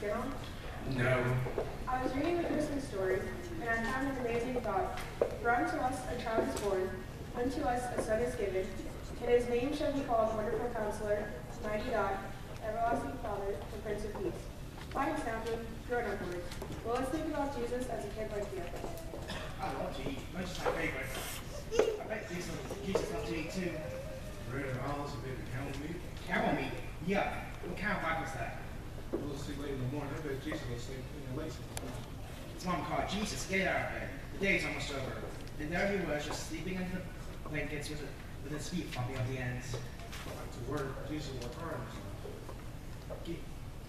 get on? No. I was reading the Christmas story, and I found an amazing thought. For unto us a child is born, unto us a son is given, and his name shall be called Wonderful Counselor, Mighty God, Everlasting Father, and Prince of Peace. Fine sounding, grown-up words. Well, let's think about Jesus as a kid like the you. I love to eat is my favorite. I bet Jesus, Jesus loves to eat too. Bread and olives, a bit of camel meat. Camel meat. Yeah. What kind of Bible is that? We'll see late in the morning. I bet Jesus will sleep in the late. His mom called Jesus, get out of bed. The day's almost over. And there he was, just sleeping under the blankets with, a, with his feet flopping on the ends. To work, Jesus worked hard. Can,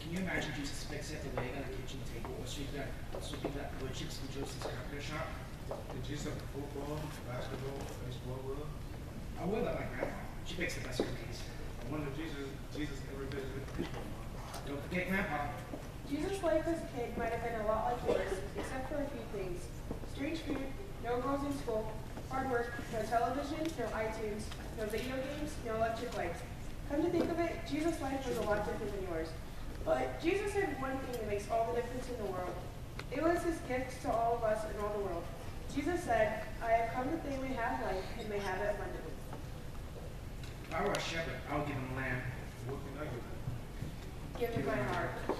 can you imagine Jesus fixing up the leg on the kitchen table or sweeping that, sweeping that wood chips from Joseph's carpenter shop? Did Jesus have football, basketball, baseball him? I would like my grandma. She makes the best cookies. I wonder if Jesus, Jesus ever visited people. Don't forget grandpa. Jesus' life as a kid might have been a lot like yours, except for a few things. Strange food, no girls in school, hard work, no television, no iTunes, no video games, no electric lights. Come to think of it, Jesus' life was a lot different than yours. But Jesus had one thing that makes all the difference in the world. It was his gift to all of us and all the world. Jesus said, I have come that they may have life and may have it abundantly. If I were a shepherd, I would give him lamb. What can I give? Give me my heart.